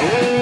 One,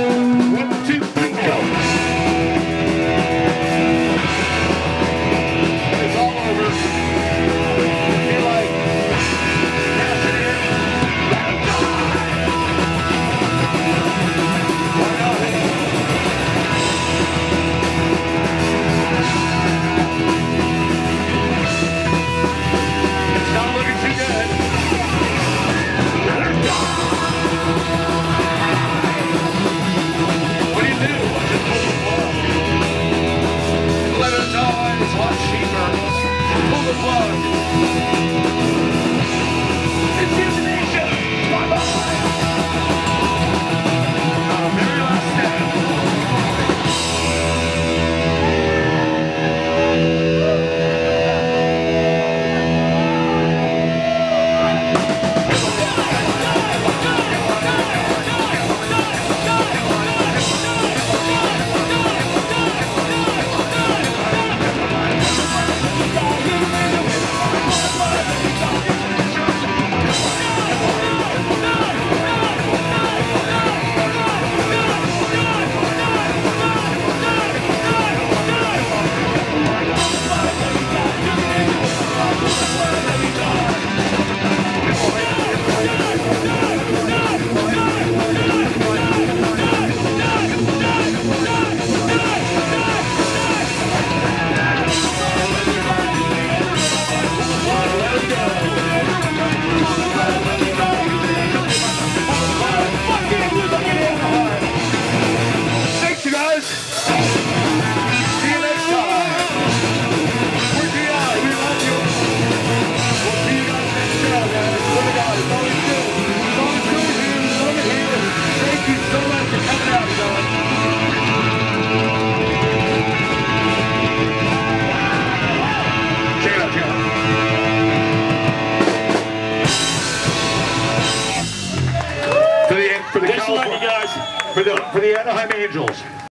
for the, for the Anaheim Angels.